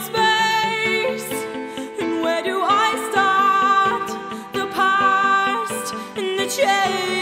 space? And where do I start? The past and the change.